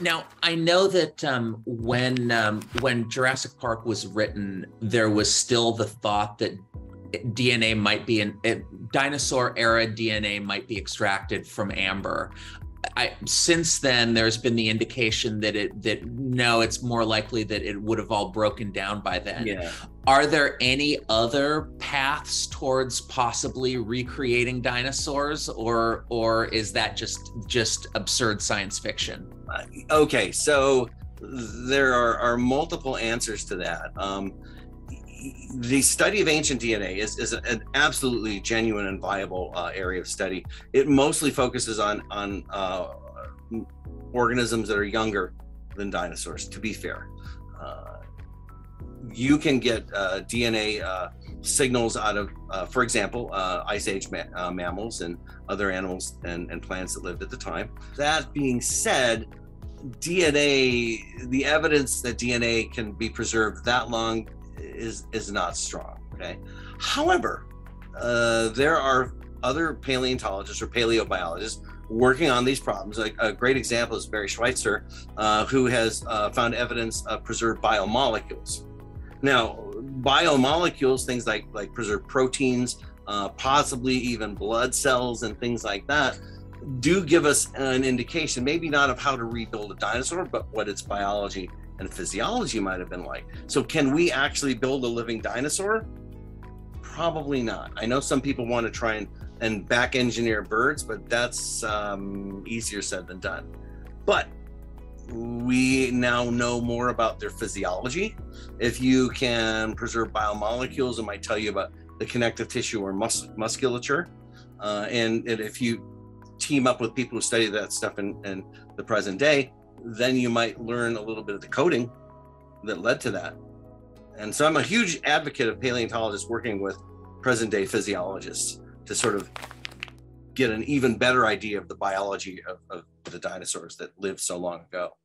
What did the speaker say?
Now I know that um, when um, when Jurassic Park was written, there was still the thought that DNA might be an eh, dinosaur era DNA might be extracted from amber. I, since then, there's been the indication that it that no, it's more likely that it would have all broken down by then. Yeah. Are there any other paths towards possibly recreating dinosaurs, or or is that just just absurd science fiction? Uh, okay, so there are, are multiple answers to that. Um, the study of ancient DNA is, is an absolutely genuine and viable uh, area of study. It mostly focuses on on uh, organisms that are younger than dinosaurs. To be fair, uh, you can get uh, DNA uh, signals out of, uh, for example, ice age ma- mammals and other animals and, and plants that lived at the time. That being said, DNA, the evidence that DNA can be preserved that long is is not strong. Okay. However, uh, there are other paleontologists or paleobiologists working on these problems. A, a great example is Mary Schweitzer, uh, who has uh, found evidence of preserved biomolecules. Now, biomolecules, things like like preserved proteins, uh, possibly even blood cells and things like that, do give us an indication, maybe not of how to rebuild a dinosaur, but what its biology and physiology might have been like. So, can we actually build a living dinosaur? Probably not. I know some people want to try and, and back engineer birds, but that's um, easier said than done. But we now know more about their physiology. If you can preserve biomolecules, it might tell you about the connective tissue or mus- musculature. Uh, and, and, if you team up with people who study that stuff in, in the present day, then you might learn a little bit of the coding that led to that. And so I'm a huge advocate of paleontologists working with present day physiologists to sort of get an even better idea of the biology of, of the dinosaurs that lived so long ago.